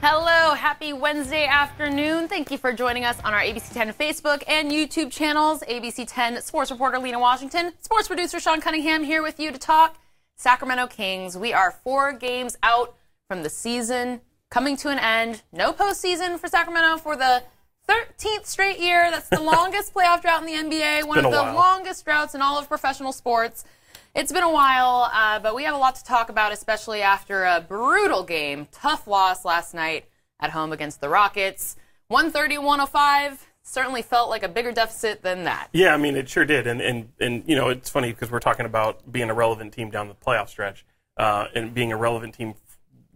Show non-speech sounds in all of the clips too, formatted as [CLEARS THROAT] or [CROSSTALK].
Hello, happy Wednesday afternoon. Thank you for joining us on our ABC 10 Facebook and YouTube channels. ABC 10 sports reporter Lina Washington, sports producer Sean Cunningham here with you to talk Sacramento Kings. We are four games out from the season coming to an end. No postseason for Sacramento for the 13th straight year. That's the [LAUGHS] longest playoff drought in the NBA, one been of the while. longest droughts in all of professional sports. It's been a while, uh, but we have a lot to talk about, especially after a brutal game. Tough loss last night at home against the Rockets. 130 105 certainly felt like a bigger deficit than that. Yeah, I mean, it sure did. And, and, and you know, it's funny because we're talking about being a relevant team down the playoff stretch uh, and being a relevant team,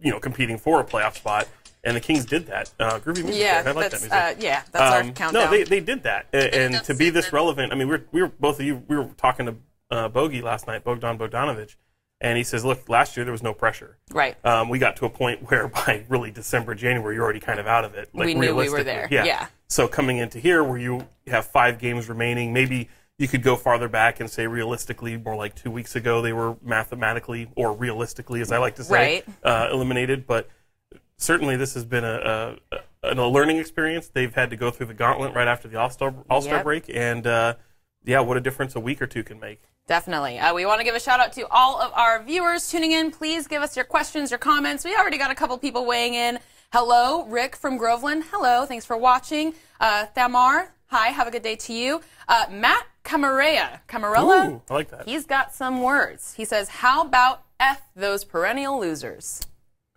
you know, competing for a playoff spot. And the Kings did that. Uh, groovy music. Yeah, there. I like that's, that music. uh, yeah, that's our Um, countdown. No, they, they did that. A- And, to be this relevant, I mean, we were, we were both of you, we were talking to uh, Bogey last night, Bogdan Bogdanovich, and he says, look, last year there was no pressure. Right. Um, we got to a point [LAUGHS] where by really December, January, you're already kind of out of it. Like We knew we were there. Yeah. Yeah. So coming into here, where you have five games remaining, maybe you could go farther back and say realistically, more like two weeks ago, they were mathematically or realistically, as I like to say, Right. uh, eliminated. But certainly, this has been a, a, a, a learning experience. They've had to go through the gauntlet right after the All Star All Star Yep. break, and uh, yeah, what a difference a week or two can make. Definitely. Uh, we want to give a shout out to all of our viewers tuning in. Please give us your questions, your comments. We already got a couple people weighing in. Hello, Rick from Groveland. Hello, thanks for watching. Uh, Thamar, hi, have a good day to you. Uh, Matt Camarella, Camarella, Ooh, I like that. he's got some words. He says, How about F those perennial losers?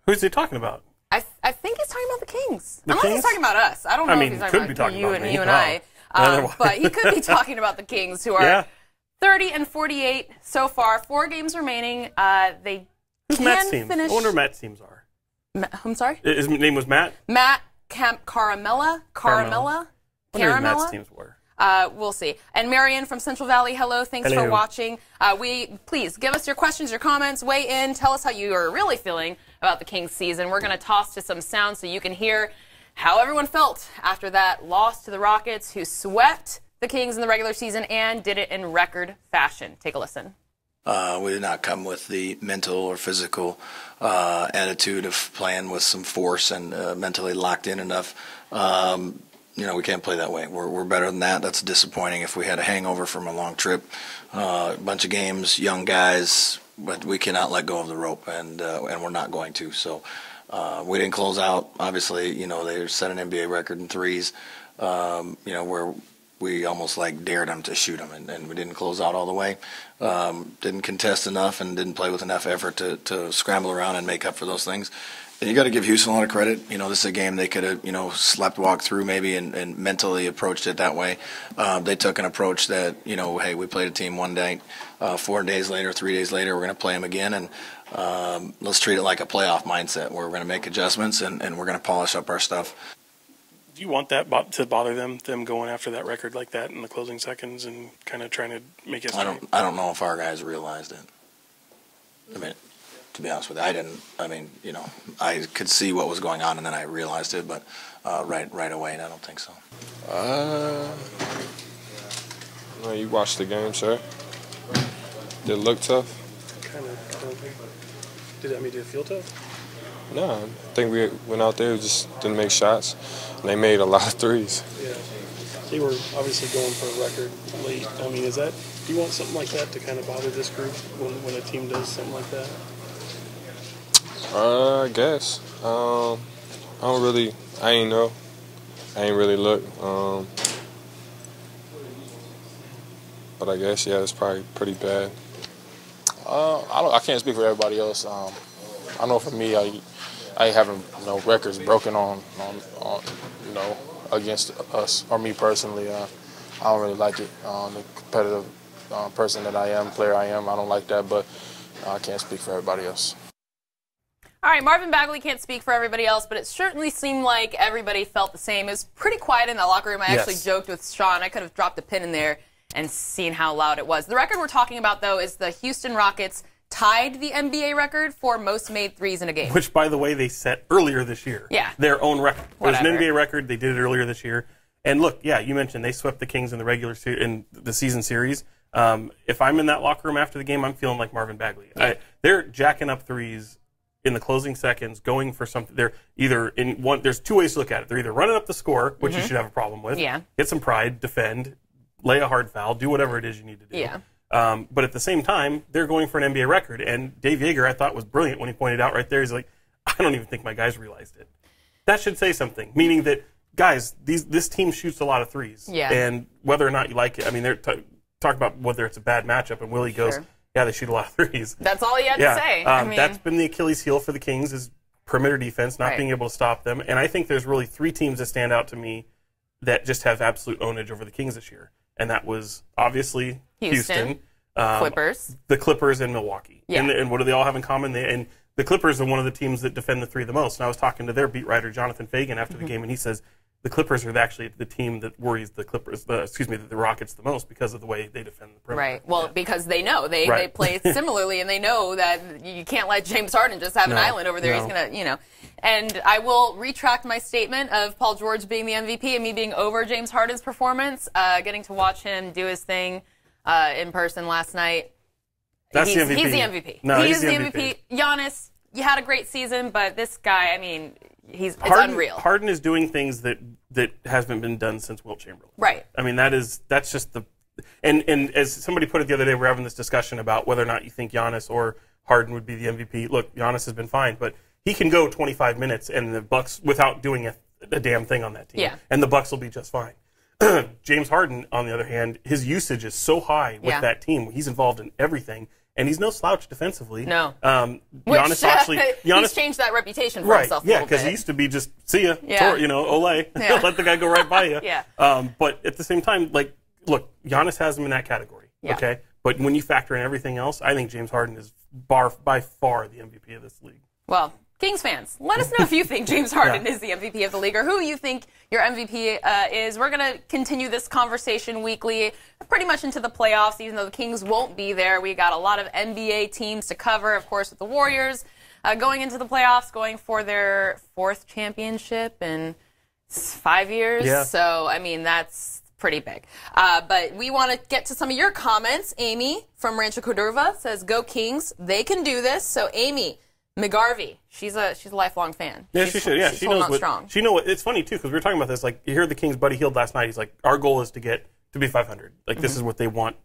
Who's he talking about? I, I think he's talking about the Kings. The Unless he's Kings? talking about us. I don't know I if mean, he's talking could about, be talking you about and me. you and. I. Um, but he could be [LAUGHS] talking about the Kings, who are Yeah. 30 and 48 so far. Four games remaining. Uh, they Who's can Matt's team? finish. I wonder Matt's teams are. Ma- I'm sorry, His name was Matt. Matt Camp Caramella. Caramella. I wonder Matt's teams were. Uh, we'll see. And Marion from Central Valley, hello. Thanks for watching. Uh, we please give us your questions, your comments, weigh in. Tell us how you are really feeling about the Kings season. We're going to toss to some sound so you can hear how everyone felt after that loss to the Rockets, who swept the Kings in the regular season and did it in record fashion. Take a listen. Uh, we did not come with the mental or physical uh, attitude of playing with some force and uh, mentally locked in enough. Um, you know, we can't play that way. We're, we're better than that. That's disappointing if we had a hangover from a long trip, uh, a bunch of games, young guys, but we cannot let go of the rope, and uh, and we're not going to. So uh, we didn't close out. Obviously, you know, they set an NBA record in threes. Um, you know, where we almost like dared them to shoot them, and, and we didn't close out all the way. Um, didn't contest enough, and didn't play with enough effort to, to scramble around and make up for those things. And you got to give Houston a lot of credit. You know, this is a game they could have, you know, slept walk through maybe and, and mentally approached it that way. Um, they took an approach that, you know, hey, we played a team one day, uh, four days later, three days later, we're going to play them again, and um, let's treat it like a playoff mindset where we're going to make adjustments and, and we're going to polish up our stuff. Do you want that bo- to bother them? Them going after that record like that in the closing seconds and kind of trying to make it. I don't. I don't know if our guys realized it. I mean, to be honest with you, I didn't. I mean, you know, I could see what was going on, and then I realized it, but uh, right right away, and I don't think so. Uh, no, you watched the game, sir. Did it look tough? Kind of, did I mean did it feel tough? No, I think we went out there just didn't make shots. And they made a lot of threes. Yeah. They were obviously going for a record late. I mean, is that do you want something like that to kind of bother this group when when a team does something like that? Uh, I guess. Um, I don't really. I ain't know. I ain't really look. Um, but I guess yeah, it's probably pretty bad. Uh, I don't. I can't speak for everybody else. Um, I know for me, I, I ain't having no records broken on, on, on, you know, against us or me personally. Uh, I don't really like it. Um, the competitive uh, person that I am, player I am, I don't like that. But I can't speak for everybody else. All right, Marvin Bagley can't speak for everybody else, but it certainly seemed like everybody felt the same. It was pretty quiet in that locker room. I Yes. actually joked with Sean. I could have dropped a pin in there and seen how loud it was. The record we're talking about, though, is the Houston Rockets tied the NBA record for most made threes in a game. Which, by the way, they set earlier this year. Yeah. Their own record. It was an NBA record. They did it earlier this year. And look, yeah, you mentioned they swept the Kings in the regular se- in the season series. Um, if I'm in that locker room after the game, I'm feeling like Marvin Bagley. I, they're jacking up threes in the closing seconds going for something. They're either in one. There's two ways to look at it. They're either running up the score, which you should have a problem with. Mm-hmm. Yeah. Get some pride, defend, lay a hard foul, do whatever it is you need to do. Yeah. Um, but at the same time, they're going for an NBA record. And Dave Joerger, I thought, was brilliant when he pointed out right there. He's like, [LAUGHS] I don't even think my guys realized it. That should say something, meaning that guys, these this team shoots a lot of threes. Yeah. And whether or not you like it, I mean, they're t- talk about whether it's a bad matchup, and Willie goes, yeah, they shoot a lot of [LAUGHS] threes. That's all you had yeah. to say. Um, I mean, that's been the Achilles heel for the Kings is perimeter defense, not Right. being able to stop them. And I think there's really three teams that stand out to me that just have absolute ownage over the Kings this year, and that was obviously Houston. Houston, um, Clippers. the Clippers, and Milwaukee. Yeah. And, and what do they all have in common? They, and the Clippers are one of the teams that defend the three the most. And I was talking to their beat writer Jonathan Feigen after Mm-hmm. the game, and he says the Clippers are actually the team that worries the Clippers, the, excuse me, the Rockets the most because of the way they defend the perimeter. Right. Well, because they know they, they play [LAUGHS] similarly, and they know that you can't let James Harden just have an island over there. He's gonna, you know. And I will retract my statement of Paul George being the MVP and me being over James Harden's performance. Uh, getting to watch him do his thing uh, in person last night. That's he's, the MVP. He's the MVP. No, he he's is the the MVP. MVP. Giannis, you had a great season, but this guy, I mean, he's it's Harden, unreal. Harden is doing things that that hasn't been done since Wilt Chamberlain. Right. I mean, that is that's just the and and as somebody put it the other day, we're having this discussion about whether or not you think Giannis or Harden would be the MVP. Look, Giannis has been fine, but he can go 25 minutes and the Bucks without doing a, a damn thing on that team, Yeah. and the Bucks will be just fine. [CLEARS THROAT] James Harden, on the other hand, his usage is so high with Yeah. that team. He's involved in everything, and he's no slouch defensively. No. um, Which, Giannis actually, [LAUGHS] he's Giannis changed that reputation for Right. himself Yeah, because he used to be just see ya, Yeah. Tor- you know, Ole, [LAUGHS] Yeah. let the guy go right by you. [LAUGHS] Yeah. Um, but at the same time, like, look, Giannis has him in that category. Yeah. Okay. But when you factor in everything else, I think James Harden is bar by far the MVP of this league. Well, Kings fans, let us know if you think [LAUGHS] James Harden Yeah. is the MVP of the league or who you think your MVP uh, is. We're going to continue this conversation weekly, pretty much into the playoffs, even though the Kings won't be there. We got a lot of NBA teams to cover, of course, with the Warriors uh, going into the playoffs, going for their fourth championship in five years. Yeah. So, I mean, that's pretty big. Uh, but we want to get to some of your comments. Amy from Rancho Cordova says, "Go Kings! They can do this." So, Amy McGarvey, she's a she's a lifelong fan. Yeah, she's, she should. Yeah, she's she knows what strong. she know. What, it's funny too because we were talking about this. Like you hear the Kings, Buddy Hield last night. He's like, our goal is to get to be 500. Like this is what they want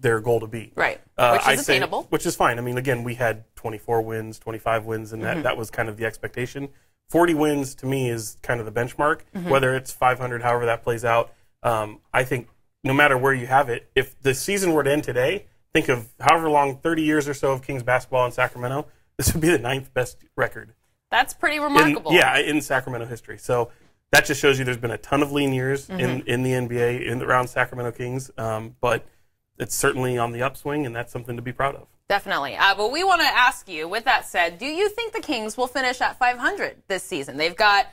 their goal to be. Mm-hmm. Right. Uh, Which is I say- attainable. which is fine. I mean, again, we had 24 wins, 25 wins, and Mm-hmm. that that was kind of the expectation. 40 wins to me is kind of the benchmark. Mm-hmm. Whether it's 500, however that plays out, um, I think no matter where you have it, if the season were to end today, think of however long, 30 years or so of Kings basketball in Sacramento. This would be the ninth best record That's pretty in, remarkable. yeah, in Sacramento history. So that just shows you there's been a ton of lean years in, Mm-hmm. in the NBA in around Sacramento Kings, um, but it's certainly on the upswing, and that's something to be proud of. Definitely. Uh, but we want to ask you, with that said, do you think the Kings will finish at 500 this season? They've got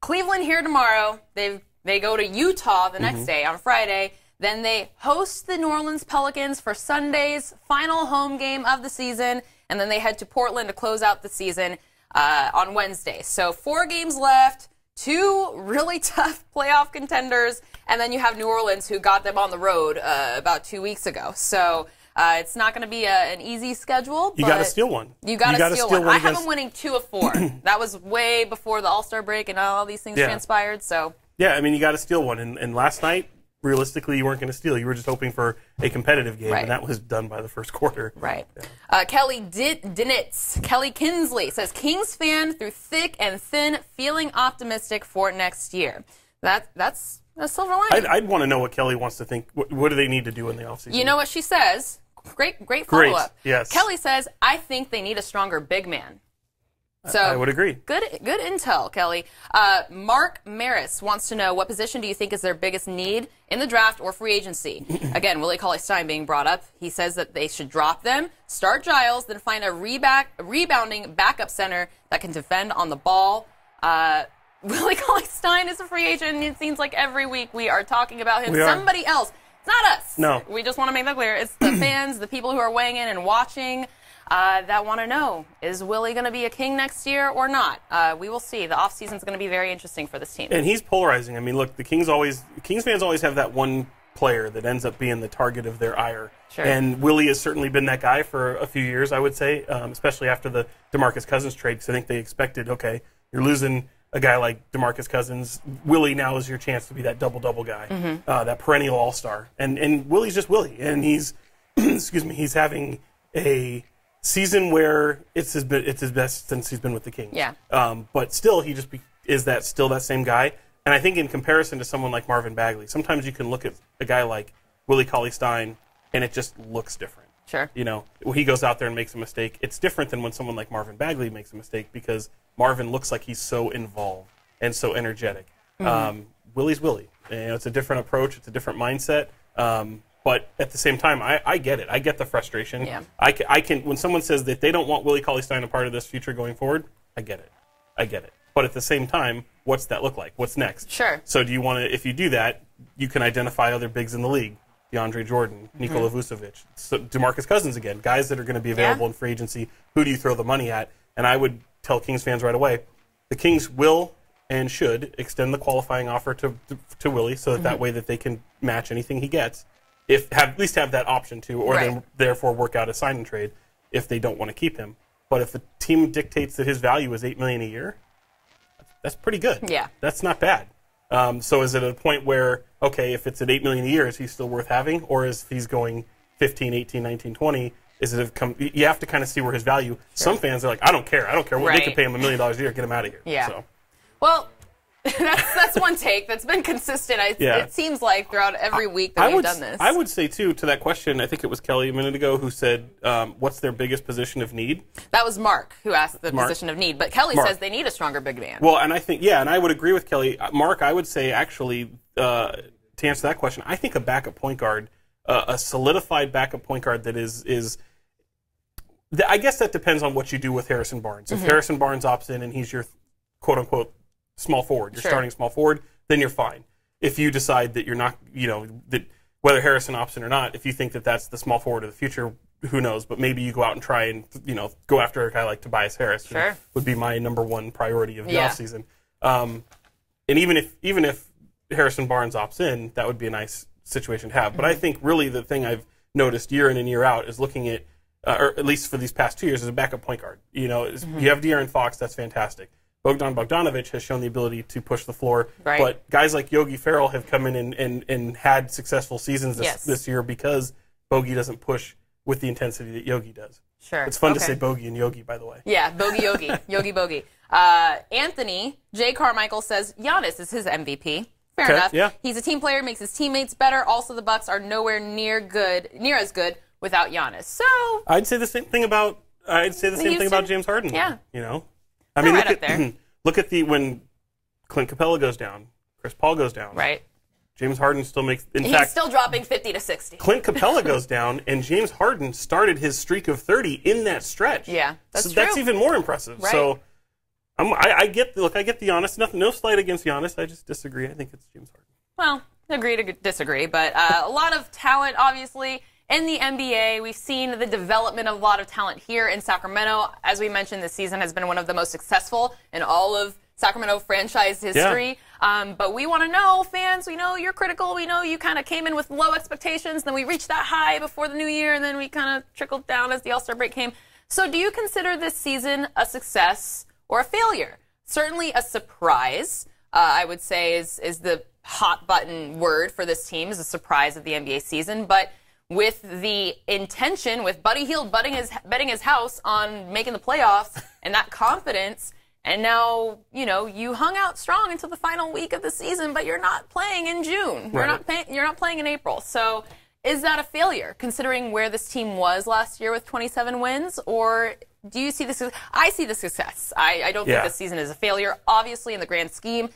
Cleveland here tomorrow. They they go to Utah the Mm-hmm. next day on Friday. Then they host the New Orleans Pelicans for Sunday's final home game of the season, and then they head to Portland to close out the season uh, on Wednesday. So four games left, two really [LAUGHS] tough playoff contenders, and then you have New Orleans who got them on the road uh, about two weeks ago. So. Uh, it's not going to be a, an easy schedule. You got to steal one. You got to steal, steal one. one I have them winning two of four. [CLEARS THROAT] that was way before the All Star break and all these things Yeah. transpired. So Yeah, I mean, you got to steal one. And, and last night, realistically, you weren't going to steal. You were just hoping for a competitive game, Right. and that was done by the first quarter. right. Uh, Kelly Di- Dinitz, Kelly Kinsley says Kings fan through thick and thin, feeling optimistic for next year. That that's a silver lining. I'd, I'd want to know what Kelly wants to think. What, what do they need to do in the offseason? you know what she says? Great, great Great, follow up. yes. Kelly says I think they need a stronger big man. So I would agree. Good, good intel, Kelly. Uh, Mark Maris wants to know what position do you think is their biggest need in the draft or free agency? [CLEARS THROAT] Again, Willie Cauley Stein being brought up. He says that they should drop them, start Giles, then find a reback, rebounding backup center that can defend on the ball. Uh, [LAUGHS] Willie Cauley Stein is a free agent. It seems like every week we are talking about him. Somebody else. It's not us. No. We just want to make that clear. It's the [CLEARS THROAT] fans, the people who are weighing in and watching uh, that want to know is Willie going to be a king next year or not? Uh, we will see. The offseason is going to be very interesting for this team. And he's polarizing. I mean, look, the Kings always Kings fans always have that one player that ends up being the target of their ire. Sure. And Willie has certainly been that guy for a few years, I would say, um, especially after the Demarcus Cousins trade, because I think they expected, okay, you're losing a guy like Demarcus Cousins. Willie now is your chance to be that double double guy, Mm-hmm. uh, that perennial all star. And and Willie's just Willie, and he's [CLEARS THROAT] excuse me, he's having a season where it's his it's his best since he's been with the Kings. Yeah. Um, but still, he just be- is that still that same guy. And I think in comparison to someone like Marvin Bagley, sometimes you can look at a guy like Willie Cauley Stein, and it just looks different. Sure. You know, when he goes out there and makes a mistake, it's different than when someone like Marvin Bagley makes a mistake because Marvin looks like he's so involved and so energetic. Mm-hmm. Um, Willie's Willie. You know, it's a different approach. It's a different mindset. Um, but at the same time, I, I get it. I get the frustration. Yeah. I can, I can. When someone says that they don't want Willie Cauley Stein a part of this future going forward, I get it. I get it. But at the same time, what's that look like? What's next? Sure. So do you want to? If you do that, you can identify other bigs in the league: DeAndre Jordan, mm-hmm. Nikola Vucevic, so Demarcus Cousins again, guys that are going to be available Yeah. in free agency. Who do you throw the money at? And I would tell Kings fans right away: the Kings will and should extend the qualifying offer to to, to Willie, so that mm-hmm. that way that they can match anything he gets. If have at least have that option to, or Right. then therefore work out a sign and trade if they don't want to keep him. But if the team dictates that his value is eight million a year, that's pretty good. Yeah. That's not bad. Um, so is it a point where, okay, if it's at 8 million a year, is he still worth having? Or is if he's going 15, 18, 19, 20, is it a come, you have to kind of see where his value, some fans are like, I don't care. I don't care what, they Right. could pay him a million dollars a year, get him out of here. Yeah. So, Well, [LAUGHS] that's that's one take that's been consistent. I, Yeah. It seems like throughout every week that I we've would, done this. I would say too, to that question, I think it was Kelly a minute ago who said, um, what's their biggest position of need? that was Mark who asked the Mark. position of need, but Kelly Mark. says they need a stronger big man. Well, and I think yeah, and I would agree with Kelly. Uh, Mark, I would say actually uh, to answer that question, I think a backup point guard, uh, a solidified backup point guard that is is. I guess that depends on what you do with Harrison Barnes. If Harrison Barnes opts in and he's your quote unquote small forward, your Sure. starting small forward, then you're fine. If you decide that you're not, you know, that whether Harrison opts in or not, if you think that that's the small forward of the future, who knows? But maybe you go out and try and you know go after a guy like Tobias Harris. who Sure. would be my number one priority of the Yeah. offseason. Um, and even if even if Harrison Barnes opts in, that would be a nice situation to have. But I think really the thing I've noticed year in and year out is looking at, uh, or at least for these past two years, is a backup point guard. You know, is, you have De'Aaron Fox, that's fantastic. Bogdan Bogdanovich has shown the ability to push the floor, Right. but guys like Yogi Ferrell have come in and, and, and had successful seasons this, Yes. this year because Bogey doesn't push with the intensity that Yogi does. sure. It's fun to say Bogey and Yogi, by the way. Yeah, Bogey Yogi, [LAUGHS] Yogi Bogey. Uh, Anthony J. Carmichael says Giannis is his MVP. Fair Okay, enough. yeah. He's a team player, makes his teammates better. Also, the Bucks are nowhere near good, near as good without Giannis. So I'd say the same thing about I'd say the same thing about James Harden. Yeah. you know, I They're mean, right look up at there. [CLEARS THROAT] look at the when Clint Capela goes down, Chris Paul goes down, right, James Harden still makes. In he's fact, still dropping fifty to sixty. Clint Capela [LAUGHS] goes down, and James Harden started his streak of thirty in that stretch. Yeah, that's so that's even more impressive. Right. So. I'm, I, I get the look. I get the honest. Nothing, no slight against Giannis. I just disagree. I think it's James Harden. Well, agree to disagree, but uh, a lot of talent, obviously, in the NBA. We've seen the development of a lot of talent here in Sacramento. As we mentioned, this season has been one of the most successful in all of Sacramento franchise history. Um, but we want to know, fans, we know you're critical. We know you kind of came in with low expectations, then we reached that high before the new year, and then we kind of trickled down as the All Star break came. So, do you consider this season a success or a failure? Certainly a surprise. Uh, I would say is is the hot button word for this team is a surprise of the NBA season, but with the intention, with Buddy Hield betting his betting his house on making the playoffs and that confidence, and now you know you hung out strong until the final week of the season, but you're not playing in June. You're not pay- you're not playing in April. So is that a failure considering where this team was last year with 27 wins, or do you see this? I see the success. I, I don't Yeah. think this season is a failure. Obviously, in the grand scheme,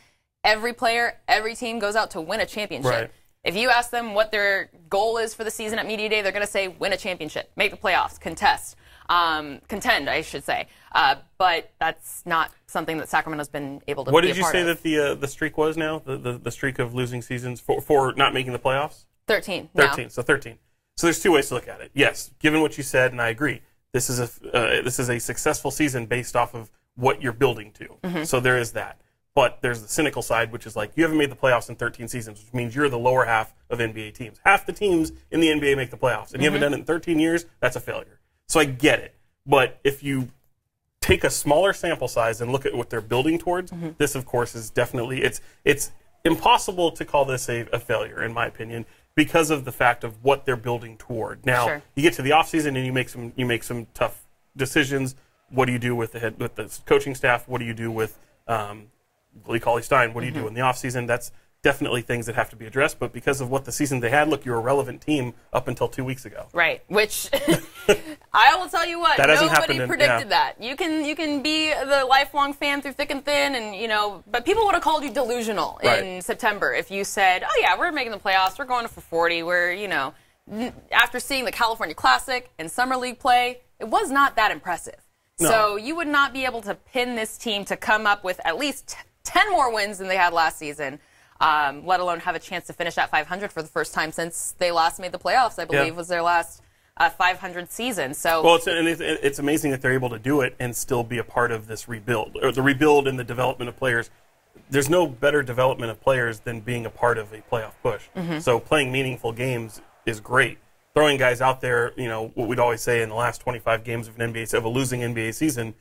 every player, every team goes out to win a championship. Right. If you ask them what their goal is for the season at media day, they're going to say win a championship, make the playoffs, contest, um, contend, I should say. Uh, but that's not something that Sacramento's been able to. What did you say of. that the uh, the streak was now? The, the the streak of losing seasons for for not making the playoffs. 13. now. 13 so 13 so there's two ways to look at it yes given what you said and i agree this is a uh, this is a successful season based off of what you're building to Mm-hmm. so there is that But there's the cynical side, which is like you haven't made the playoffs in 13 seasons, which means you're the lower half of NBA teams. Half the teams in the NBA make the playoffs, and you haven't done it in 13 years. That's a failure. So I get it. But if you take a smaller sample size and look at what they're building towards, this, of course, is definitely it's it's impossible to call this a, a failure, in my opinion, because of the fact of what they're building toward. Now, Sure. you get to the offseason and you make some you make some tough decisions. What do you do with the head with the coaching staff? What do you do with um, Lee Cauley Stein? What do you do mm-hmm. in the offseason? That's definitely things that have to be addressed. But because of what the season they had, look, you're a relevant team up until two weeks ago. Right, which [LAUGHS] [LAUGHS] I will tell you what, nobody happened in- predicted yeah. that. You can you can be the lifelong fan through thick and thin, and you know, but people would have called you delusional in September if you said, "Oh yeah, we're making the playoffs, we're going for 40." We're you know, after seeing the California Classic and Summer League play, it was not that impressive. No. So you would not be able to pin this team to come up with at least 10 more wins than they had last season. Um, let alone have a chance to finish at 500 for the first time since they last made the playoffs. I believe was their last uh, 500 season. So Well, it's, and it's, it's amazing that they're able to do it and still be a part of this rebuild, or the rebuild and the development of players. There's no better development of players than being a part of a playoff push. So playing meaningful games is great. Throwing guys out there, you know, what we'd always say in the last 25 games of an NBA of a losing NBA season,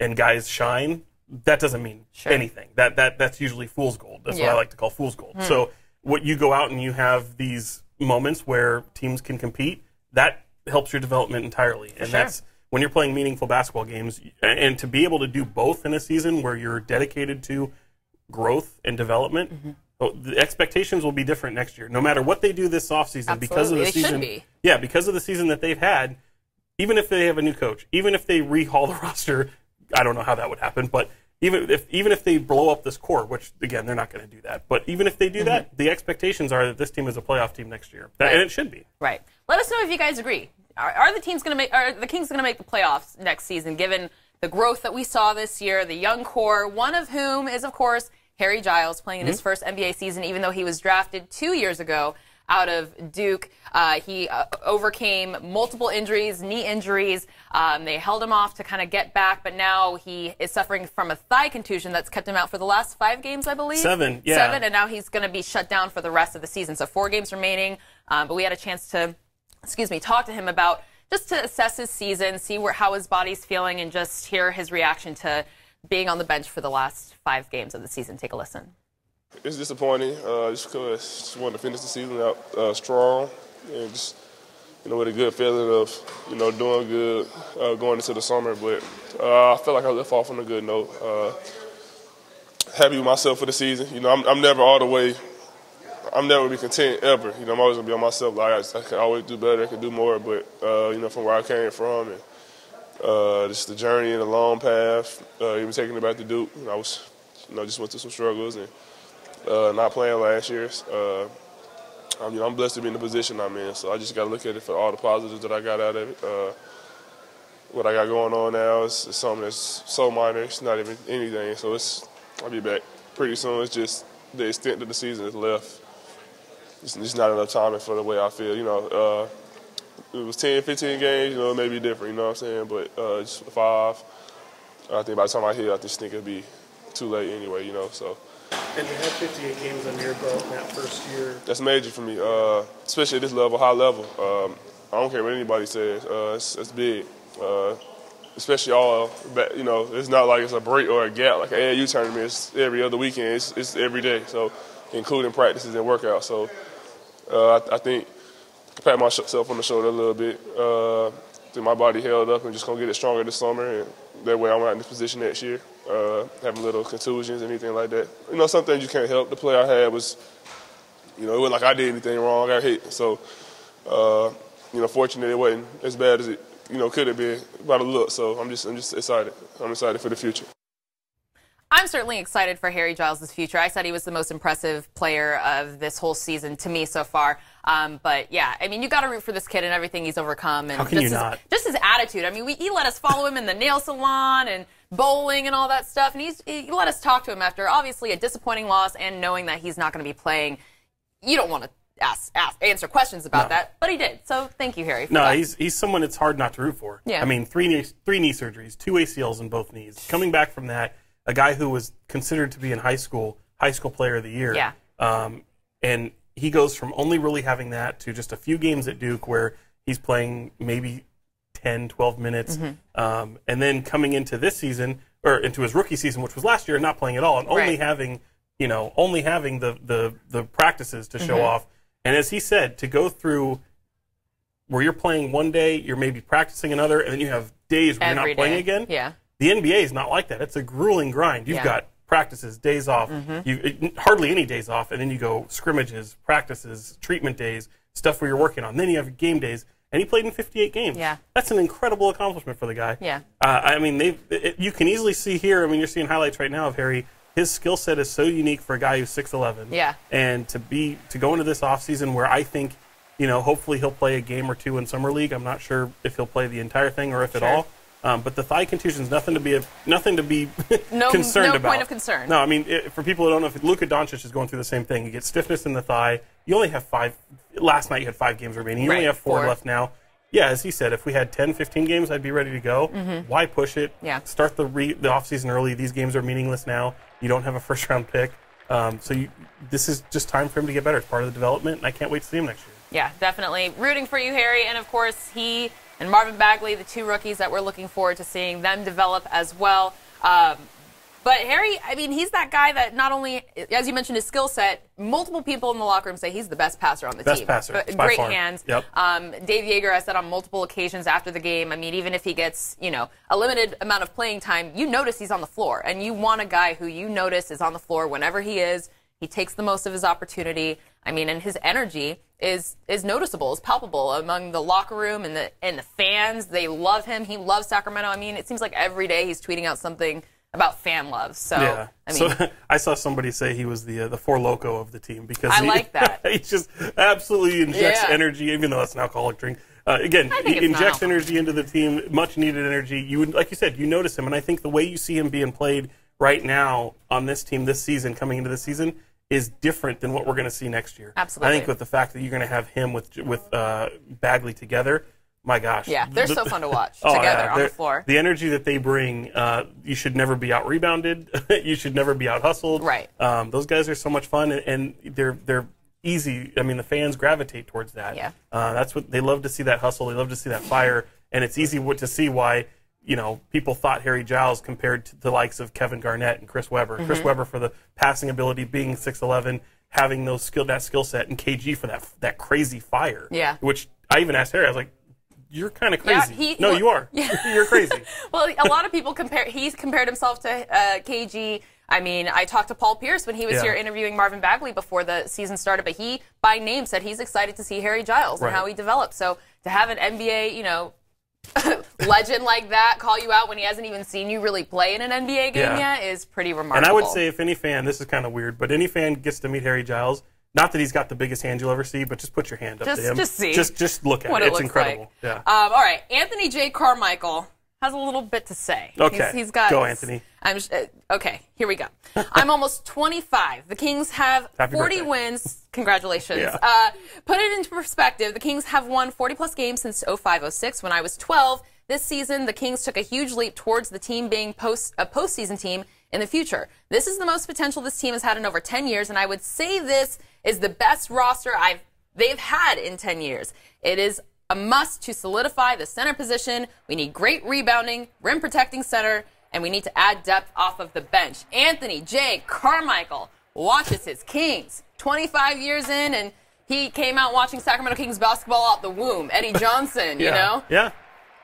and guys shine. That doesn't mean anything. That that that's usually fool's gold. That's what I like to call fool's gold. So what you go out and you have these moments where teams can compete, that helps your development entirely. and sure. that's when you're playing meaningful basketball games and, to be able to do both in a season where you're dedicated to growth and development. Mm-hmm. oh, The expectations will be different next year, no matter what they do this offseason. Because of the They season, be. yeah, because of the season that they've had. Even if they have a new coach, even if they rehaul the [LAUGHS] roster, I don't know how that would happen, but even if even if they blow up this core, which again they're not going to do that, but even if they do that, mm-hmm. the expectations are that this team is a playoff team next year, That- and it should be. Right. Let us know if you guys agree. Are, are the teams going to make? Are the Kings going to make the playoffs next season? Given the growth that we saw this year, the young core, one of whom is of course Harry Giles playing in his mm-hmm. first NBA season, even though he was drafted two years ago out of Duke. Uh, he uh, overcame multiple injuries, knee injuries. Um, they held him off to kind of get back, but now he is suffering from a thigh contusion that's kept him out for the last five games, I believe. Seven, yeah. Seven, and now he's going to be shut down for the rest of the season. So four games remaining. Um, but we had a chance to, excuse me, talk to him about just to assess his season, see where how his body's feeling, and just hear his reaction to being on the bench for the last five games of the season. Take a listen. It's disappointing uh, just because just wanted to finish the season out uh, strong and just you know with a good feeling of you know doing good uh, going into the summer. But uh, I felt like I left off on a good note. Uh, happy with myself for the season. You know I'm, I'm never all the way. I'm never be content ever. You know I'm always gonna be on myself. Like I, I can always do better. I can do more. But uh, you know from where I came from and just the journey and the long path. Even taking it back to Duke, I was you know just went through some struggles and uh, not playing last year. Uh, I'm, I'm blessed to be in the position I'm in, so I just got to look at it for all the positives that I got out of it. Uh, what I got going on now is, is something that's so minor. It's not even anything. So it's I'll be back pretty soon. It's just the extent of the season is left. It's just not enough time for the way I feel. You know, uh, it was 10, 15 games. You know, it may be different. You know what I'm saying? But uh, just five. I think by the time I hit, I just think it'll be too late anyway. You know, so. And to have 58 games under your belt in that first year, That's major for me, uh, especially at this level, high level. Um, I don't care what anybody says. Uh, it's, it's big, uh, especially all. You know, it's not like it's a break or a gap like an AAU tournament. It's every other weekend. It's, it's every day. So, including practices and workouts. So, uh, I, I think I pat myself on the shoulder a little bit. Uh, think my body held up and just gonna get it stronger this summer, and that way I'm out in this position next year. Uh, having little contusions, anything like that. You know, some things you can't help. The play I had was you know, it wasn't like I did anything wrong. I got hit. So, uh, you know, fortunately it wasn't as bad as it, you know, could have been by the look. So I'm just, I'm just excited. I'm excited for the future. I'm certainly excited for Harry Giles' future. I said he was the most impressive player of this whole season to me so far. Um, but yeah, I mean, you got to root for this kid and everything he's overcome. And How can just you his, not? Just his attitude. I mean, we, he let us follow him in the nail salon and bowling and all that stuff. And he's, he let us talk to him after obviously a disappointing loss and knowing that he's not going to be playing. You don't want to ask, ask answer questions about No. that, but he did. So thank you, Harry. No, that. he's he's someone it's hard not to root for. Yeah. I mean, three knee, three knee surgeries, two ACLs in both knees. Coming back from that, a guy who was considered to be in high school high school player of the year. Yeah. Um, and he goes from only really having that to just a few games at Duke where he's playing maybe 10, 12 minutes. Mm-hmm. Um, and then coming into this season, or into his rookie season, which was last year, not playing at all, and only Right. having, you know, only having the, the, the practices to Mm-hmm. show off. And as he said, to go through where you're playing one day, you're maybe practicing another, and then you have days where Every you're not playing day. again. Yeah. The NBA is not like that. It's a grueling grind. You've Yeah. Mm-hmm. got practices, days off, you hardly any days off, and then you go scrimmages, practices, treatment days, stuff where you're working on. Then you have game days, and he played in 58 games. Yeah. that's an incredible accomplishment for the guy. Yeah. uh, I mean, they you can easily see here. I mean, you're seeing highlights right now of Harry. His skill set is so unique for a guy who's 6'11. Yeah. and to be to go into this offseason where I think. You know, hopefully he'll play a game or two in summer league. I'm not sure if he'll play the entire thing or if Sure. at all. Um, but the thigh contusion is nothing to be a, nothing to be [LAUGHS] No- concerned no about. point of concern. No, I mean it, for people who don't know, if Luka Doncic is going through the same thing. You get stiffness in the thigh. You only have five. Last night you had five games remaining. You only have four, four. left now. Yeah, as he said, if we had 10, 15 games, I'd be ready to go. Why push it? Mm-hmm. Yeah. Start the re, the offseason early. These games are meaningless now. You don't have a [LAUGHS] first round pick. Um, so you, this is just time for him to get better. It's part of the development, and I can't wait to see him next year. Yeah, definitely. Rooting for you, Harry. And of course, he and Marvin Bagley, the two rookies that we're looking forward to seeing them develop as well. Um, but Harry, I mean, he's that guy that not only, as you mentioned, his skill set, multiple people in the locker room say he's the best passer on the Best team. passer, But by Great far. hands. Yep. Um, Dave Joerger has said on multiple occasions after the game, I mean, even if he gets, you know, a limited amount of playing time, you notice he's on the floor. And you want a guy who you notice is on the floor whenever he is. He takes the most of his opportunity. I mean, and his energy is is noticeable, is palpable among the locker room and the and the fans. They love him. He loves Sacramento. I mean, it seems like every day he's tweeting out something about fan love. So Yeah. I mean, so [LAUGHS] I saw somebody say he was the uh, the four loco of the team because I he, like that. [LAUGHS] he just absolutely injects Yeah. energy, even though it's an alcoholic drink. Uh, again, he injects energy into the team, much needed energy. You would, like you said, you notice him, and I think the way you see him being played right now on this team this season, coming into the season, is different than what we're going to see next year. Absolutely. I think with the fact that you're going to have him with with uh, Bagley together, my gosh, yeah, they're The- so fun to watch [LAUGHS] Oh, together yeah, on the floor. The energy that they bring, uh, you should never be out rebounded. [LAUGHS] you should never be out hustled. Right. Um, those guys are so much fun, and, and they're they're easy. I mean, the fans gravitate towards that. Yeah. Uh, that's what they love to see that hustle. They love to see that fire, and it's easy to see why. You know, people thought Harry Giles compared to the likes of Kevin Garnett and Chris Webber. Chris Mm-hmm. Webber for the passing ability, being six eleven, having those skill that skill set, and KG for that that crazy fire. Yeah. Which I even asked Harry. I was like, "You're kind of Yeah, crazy." he- no, well, you are. [LAUGHS] [LAUGHS] You're crazy. [LAUGHS] Well, a lot of people compare. He's compared himself to uh, KG. I mean, I talked to Paul Pierce when he was Yeah. here interviewing Marvin Bagley before the season started, but he, by name, said he's excited to see Harry Giles Right. and how he develops. So to have an NBA, you know, legend like that call you out when he hasn't even seen you really play in an NBA game Yeah. yet is pretty remarkable. And I would say if any fan, this is kind of weird, but any fan gets to meet Harry Giles, not that he's got the biggest hand you'll ever see, but just put your hand up Just- to him. just see Just just look at what it. it It's incredible. like. Yeah. Um, all right, Anthony J. Carmichael has a little bit to say. Okay. he's, he's got. Go, Anthony. I'm uh, okay. Here we go. [LAUGHS] I'm almost 25. The Kings have Happy 40 birthday. wins. Congratulations. Yeah. Uh, put it into perspective. The Kings have won 40 plus games since 0506. When I was 12, this season the Kings took a huge leap towards the team being post a postseason team in the future. This is the most potential this team has had in over 10 years, and I would say this is the best roster I've they've had in 10 years. It is a must to solidify the center position. We need great rebounding, rim protecting center, and we need to add depth off of the bench. Anthony J. Carmichael watches his Kings. 25 years in, and he came out watching Sacramento Kings basketball out the womb. Eddie [LAUGHS] Johnson, you know? Yeah.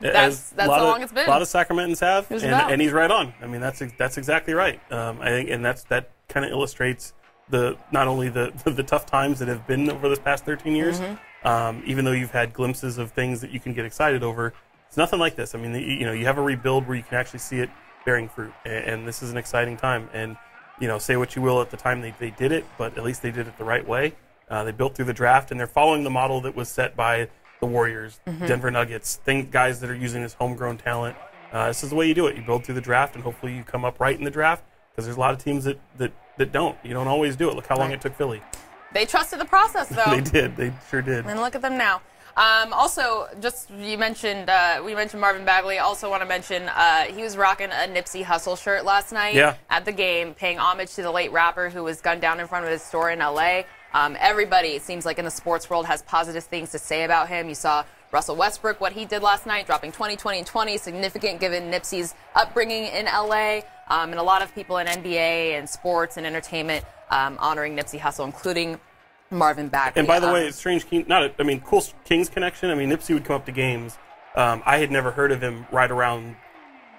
That's- that's a lot how of- long it's been. A lot of Sacramentans have, and, and he's right on. I mean, that's that's exactly right. Um, I think, and that's that kind of illustrates the not only the [LAUGHS] the tough times that have been over this past 13 years, Mm-hmm. um, even though you've had glimpses of things that you can get excited over. It's nothing like this. I mean, the, you know, you have a rebuild where you can actually see it bearing fruit, and, and this is an exciting time. And you know, say what you will at the time they, they did it, but at least they did it the right way. Uh, they built through the draft, and they're following the model that was set by the Warriors, Mm-hmm. Denver Nuggets, think guys that are using this homegrown talent. Uh, this is the way you do it. You build through the draft, and hopefully you come up right in the draft. Because there's a lot of teams that, that, that don't. You don't always do it. Look how long it took Philly. They trusted the process, [LAUGHS] though. They did. They sure did. And look at them now. Um, also, just you mentioned uh, we mentioned Marvin Bagley. Also, want to mention uh, he was rocking a Nipsey Hussle shirt last night Yeah. at the game, paying homage to the late rapper who was gunned down in front of his store in L.A. Um, everybody, it seems like in the sports world, has positive things to say about him. You saw Russell Westbrook, what he did last night, dropping 20, 20, and 20, significant given Nipsey's upbringing in L.A. Um, and a lot of people in NBA and sports and entertainment um, honoring Nipsey Hussle, including Marvin Bagley. And by the Um, way, strange King, not a, I mean, cool Kings connection. I mean, Nipsey would come up to games. Um, I had never heard of him right around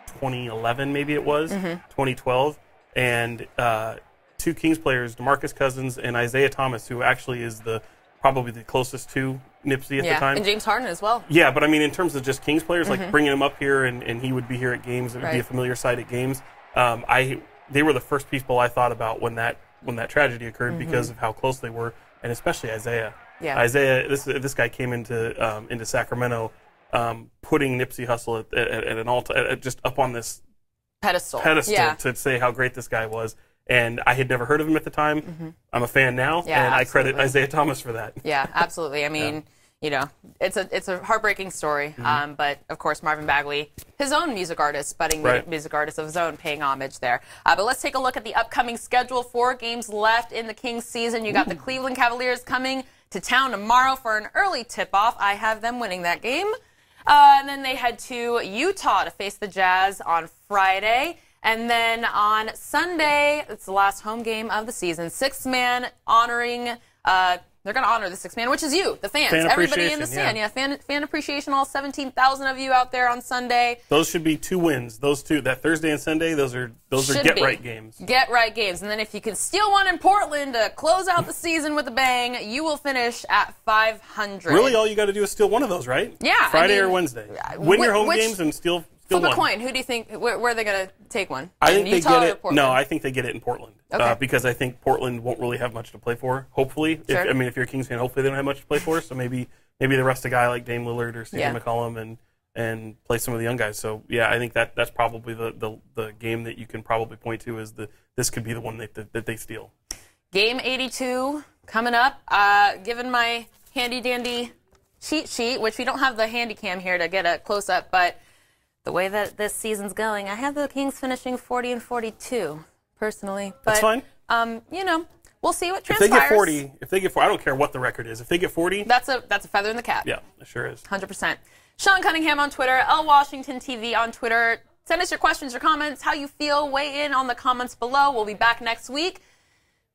2011, maybe it was Mm-hmm. 2012, and uh, two Kings players, Demarcus Cousins and Isaiah Thomas, who actually is the probably the closest to Nipsey at yeah, the time. and James Harden as well. Yeah, but I mean, in terms of just Kings players, like bringing him up here and, and he would be here at games, it would be a Mm-hmm. Familiar sight at games. Um, I they were the first people I thought about when that when that tragedy occurred because of how close they were, and especially Isaiah. Mm-hmm. Yeah. Isaiah, this this guy came into um, into Sacramento, um, putting Nipsey Hussle at, at, at an altar, at, just up on this Pedestal. pedestal Yeah. to say how great this guy was. And I had never heard of him at the time. I'm a fan now, Mm-hmm. Yeah, and I credit. Isaiah Thomas for that. Yeah, absolutely. I [LAUGHS] mean, you know, it's a it's a heartbreaking story. Mm-hmm. Um, but of course, Marvin Bagley, his own music artist, budding Right. music artist of his own, paying homage there. Uh, but let's take a look at the upcoming schedule. Four games left in the Kings season. You got the Cleveland Cavaliers coming to town tomorrow for an early tip off. I have them winning that game. Uh, and then they head to Utah to face the Jazz on Friday. And then on Sunday, it's the last home game of the season. Six man honoring, uh, they're going to honor the six man, which is you, the fans. Fan Everybody in the stand. yeah. Yeah, fan, fan appreciation, all 17,000 of you out there on Sunday. Those should be two wins. Those two, that Thursday and Sunday, those are those are get be. right games. Get right games. And then if you can steal one in Portland to close out the season with a bang, you will finish at 500. Really, all you got to do is steal one of those, right? Yeah, I Friday mean, or Wednesday. uh, Win your home which- games and steal Flip a coin. Who do you think, where, where are they going to take one? I In think they get it. No, I think they get it in Portland. Okay. Uh, because I think Portland won't really have much to play for. Hopefully, Sure. if, I mean, if you're a Kings fan, hopefully they don't have much to play for. So maybe maybe they rest a guy like Dame Lillard or Stephen Yeah. McCollum and and play some of the young guys. So yeah, I think that that's probably the, the, the game that you can probably point to is the this could be the one that that, that they steal. Game 82 coming up. Uh, given my handy dandy cheat sheet, which we don't have the handy cam here to get a close up, but the way that this season's going, I have the Kings finishing 40 and 42 personally. But, That's fine. Um, you know, we'll see what transpires. If they get 40, if they get 40, I don't care what the record is. If they get 40, that's a that's a feather in the cap. yeah, it sure is. 100%. Sean Cunningham on Twitter, L Washington TV on Twitter. Send us your questions, your comments, how you feel. Weigh in on the comments below. We'll be back next week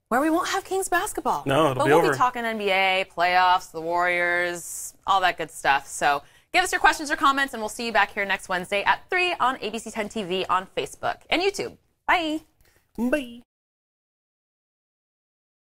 where we won't have Kings basketball. No, it'll but be we'll over. be talking NBA, playoffs, the Warriors, all that good stuff. So give us your questions or comments, and we'll see you back here next Wednesday at 3 on ABC 10 TV on Facebook and YouTube. Bye. Bye.